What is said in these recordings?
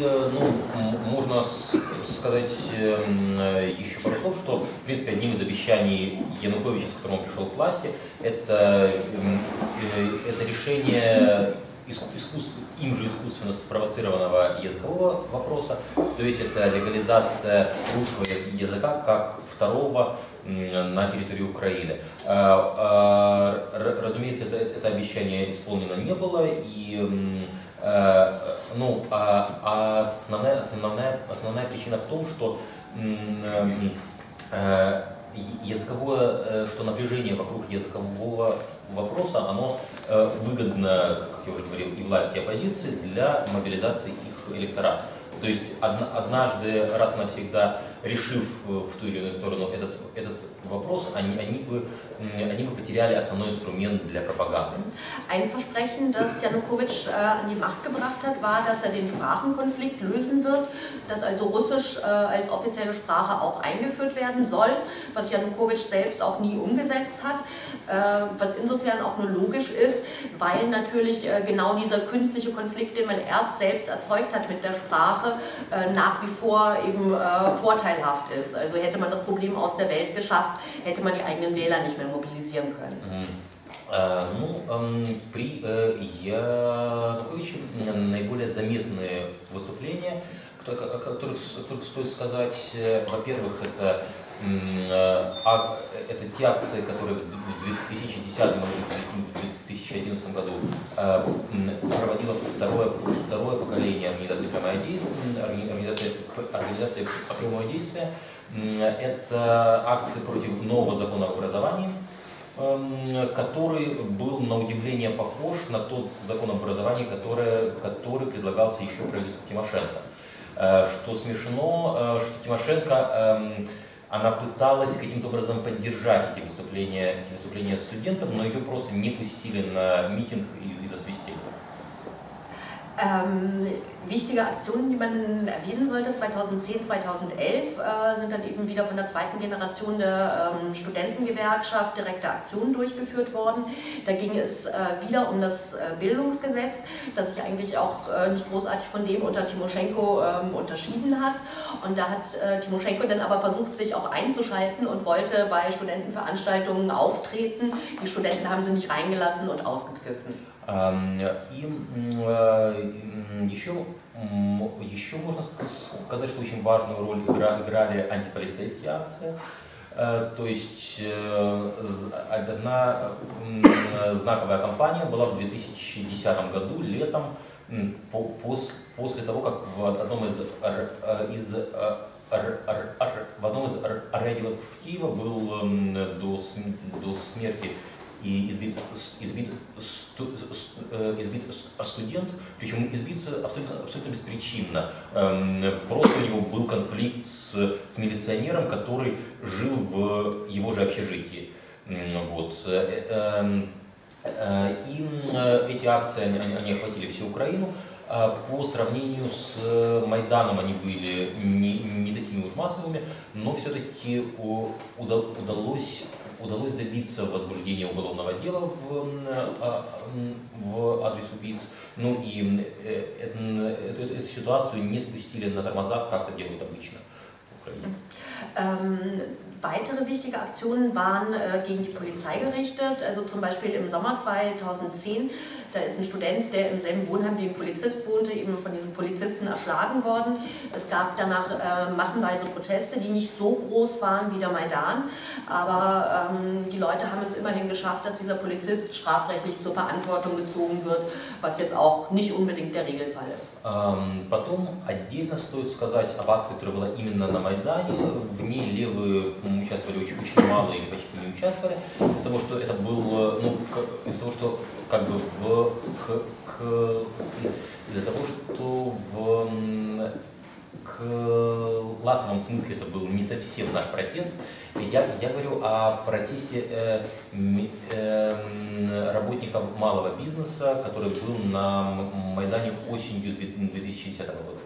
ну, можно сказать еще пару слов, что, в принципе, одним из обещаний Януковича, с которым он пришел к власти, это, это решение им же искусственно спровоцированного языкового вопроса, то есть это легализация русского языка как второго на территории Украины. А, а, разумеется, это, это обещание исполнено не было, и э, ну, а основная, основная, основная причина в том, что э, языковое, э, что напряжение вокруг языкового вопроса, оно выгодно, как я уже говорил, и власти, и оппозиции для мобилизации их электората. То есть однажды, раз и навсегда решив э, в ту или иную сторону этот, этот вопрос, они, они, бы, они бы потеряли основной инструмент для пропаганды. Ein Versprechen, das Janukowitsch äh, an die Macht gebracht hat, war, dass er den Sprachenkonflikt lösen wird, dass also Russisch äh, als offizielle Sprache auch eingeführt werden soll, was Janukowitsch selbst auch nie umgesetzt hat, äh, was insofern auch nur logisch ist, weil natürlich äh, genau dieser künstliche Konflikt, den man erst selbst erzeugt hat mit der Sprache, äh, nach wie vor eben äh, Vorteile vorteilhaft ist. Also hätte man das Problem aus der Welt geschafft, hätte man die eigenen Wähler nicht mehr mobilisieren können. Ну, при Януковиче наиболее заметные выступления, о которых, стоит сказать, во-первых, это а это те акции, которые в 2010 и 2011 году проводило второе, второе поколение организации действие, организации, прямого действия. Это акции против нового закона об образовании, который был на удивление похож на тот закон об образовании, который, который предлагался еще правительству Тимошенко. Что смешно, что Тимошенко она пыталась каким-то образом поддержать эти выступления, эти выступления студентов, но ее просто не пустили на митинг и, и засвистели. Ähm, wichtige Aktionen, die man erwähnen sollte, 2010, 2011 äh, sind dann eben wieder von der zweiten Generation der ähm, Studentengewerkschaft direkte Aktionen durchgeführt worden. Da ging es äh, wieder um das äh, Bildungsgesetz, das sich eigentlich auch äh, nicht großartig von dem unter Timoschenko ähm, unterschieden hat. Und da hat äh, Timoschenko dann aber versucht, sich auch einzuschalten und wollte bei Studentenveranstaltungen auftreten. Die Studenten haben sie nicht reingelassen und ausgepfiffen. И еще, еще можно сказать, что очень важную роль играли антиполицейские акции. То есть одна знаковая кампания была в 2010 году, летом, после того, как в одном из, из в одном из регионов Киева был до, до смерти и избит, избит, э, избит студент, причем избит абсолютно, абсолютно беспричинно. Эм, просто у него был конфликт с, с милиционером, который жил в его же общежитии. Вот. Э, эм, э, и эти акции, они, они охватили всю Украину. А по сравнению с Майданом они были не, не такими уж массовыми, но все-таки удалось удалось добиться возбуждения уголовного дела в, а, в адрес убийц. Ну и э, эту, эту, эту ситуацию не спустили на тормозах, как это делают обычно в Украине. Ähm, weitere wichtige Aktionen waren äh, gegen die Polizei gerichtet. Also zum Beispiel im Sommer 2010, da ist ein Student, der im selben Wohnheim wie ein Polizist wohnte, eben von diesen Polizisten erschlagen worden. Es gab danach äh, massenweise Proteste, die nicht so groß waren wie der Maidan, aber ähm, die Leute haben es immerhin geschafft, dass dieser Polizist strafrechtlich zur Verantwortung gezogen wird, was jetzt auch nicht unbedingt der Regelfall ist. Ähm, потом отдельно стоит сказать об акции, которая была именно на Майдане. В ней левые участвовали очень, очень мало или почти не участвовали, из того, что это был, ну, из того, что как бы в, к, к, из-за того, что в к ласовом смысле это был не совсем наш протест. Я, я говорю о протесте э, э, работников малого бизнеса, который был на Майдане осенью 2010 года.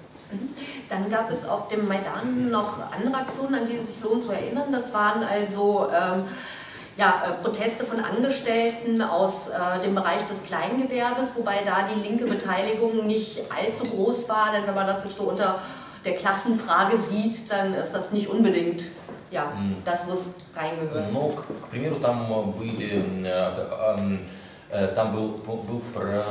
Dann gab es auf dem Maidan noch andere Aktionen, an die es sich lohnt zu erinnern. Das waren also ähm, ja, äh, Proteste von Angestellten aus äh, dem Bereich des Kleingewerbes, wobei da die linke Beteiligung nicht allzu groß war, denn wenn man das jetzt so unter der Klassenfrage sieht, dann ist das nicht unbedingt ja, das, wo es reingehört. Но, к, к примеру, там были, э, э, э, там был, был про,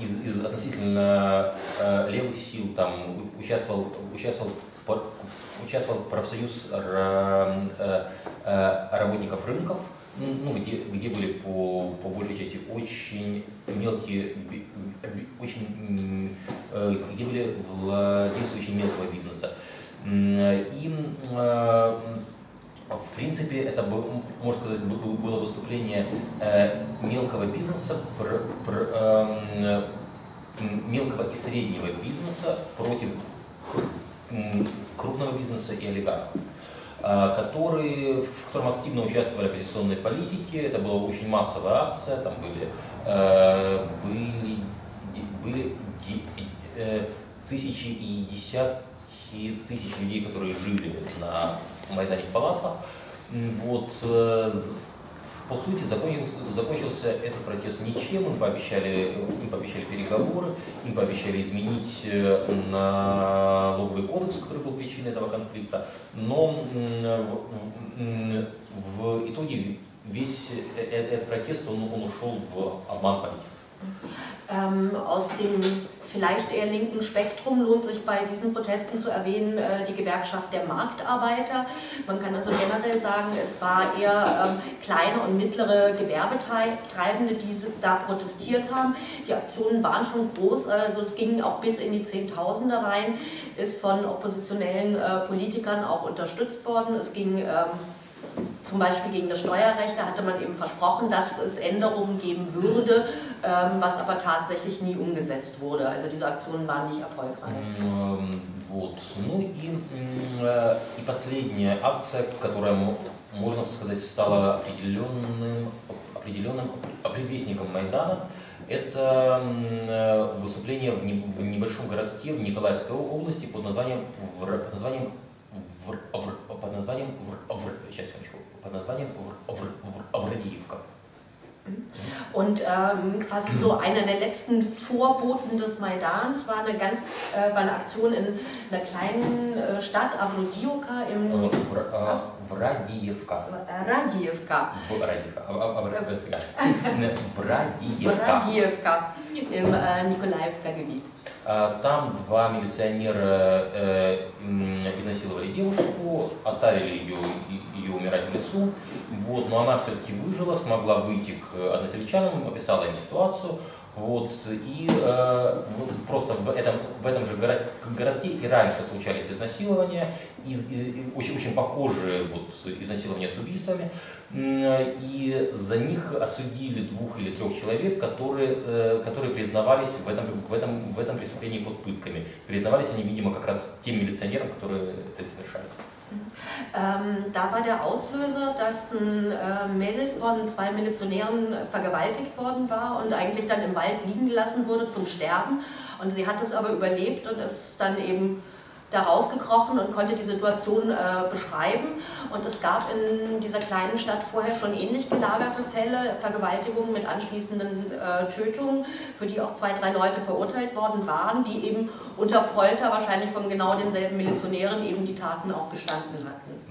из, из относительно э, левых сил, там участвовал, участвовал, участвовал профсоюз э, э, работников рынков, ну, где, где были по, по большей части очень мелкие, очень, э, где были владельцы очень мелкого бизнеса. И э, в принципе, это, можно сказать, бы- бы- было выступление э, мелкого бизнеса, эм, мелкого и среднего бизнеса против крупного бизнеса и олигархов а, которые, в котором активно участвовали оппозиционные политики. Это была очень массовая акция, там были, э, были, были э, тысячи и десятки тысяч людей, которые жили на Майдане в палатках. М, Вот, э, по сути, закончился, закончился этот протест ничем. Им пообещали, им пообещали переговоры, им пообещали изменить э, налоговый кодекс, который был причиной этого конфликта. Но в, в итоге весь э- э- этот протест, он, он ушел в обман политиков. Ähm, aus dem vielleicht eher linken Spektrum lohnt sich bei diesen Protesten zu erwähnen äh, die Gewerkschaft der Marktarbeiter. Man kann also generell sagen, es war eher ähm, kleine und mittlere Gewerbetreibende, die da protestiert haben. Die Aktionen waren schon groß, also es ging auch bis in die Zehntausende rein, ist von oppositionellen äh, Politikern auch unterstützt worden. Es ging ähm, zum Beispiel gegen das Steuerrecht, da hatte man eben versprochen, dass es Änderungen geben würde, ähm, was aber tatsächlich nie umgesetzt wurde. Also diese Aktionen waren nicht erfolgreich. М, Вот. Ну и, м, э, и последняя акция, которая, м- можно сказать, стала определенным, определенным предвестником Майдана, это м, э, выступление в не- в небольшом городке в Николаевской области под названием, Вр- под названием Вр- Вр- под названием Вр- Вр- сейчас, секундочку, под названием Вр- Вр- Вр- Врадиевка. Und ähm, quasi so einer der letzten Vorboten des Maidans war eine ganz äh, war eine Aktion in einer kleinen äh, Stadt Avlodioka Э, im Вр- э, Врадиевка. äh, Radijevka. Врадиевка. А- а- а- Врадиевка. Radijevka im äh, Nikolaevsker Gebiet. А, Там два милиционера э, изнасиловали девушку, оставили ее, ее умирать в лесу. Вот, но она все-таки выжила, смогла выйти к односельчанам, описала им ситуацию. Вот, и э, просто в этом, в этом же горо- городке и раньше случались изнасилования, из- и- очень, очень похожие вот, изнасилования с убийствами. И за них осудили двух или трех человек, которые, э, которые признавались в этом, в, этом, в этом преступлении под пытками. Признавались они, видимо, как раз тем милиционерам, которые это совершали. Ähm, da war der Auslöser, dass ein äh, Mädel von zwei Milizionären vergewaltigt worden war und eigentlich dann im Wald liegen gelassen wurde zum Sterben. Und sie hat es aber überlebt und ist dann eben da rausgekrochen und konnte die Situation äh, beschreiben. Und es gab in dieser kleinen Stadt vorher schon ähnlich gelagerte Fälle, Vergewaltigungen mit anschließenden äh, Tötungen, für die auch zwei, drei Leute verurteilt worden waren, die eben unter Folter wahrscheinlich von genau denselben Milizionären eben die Taten auch gestanden hatten.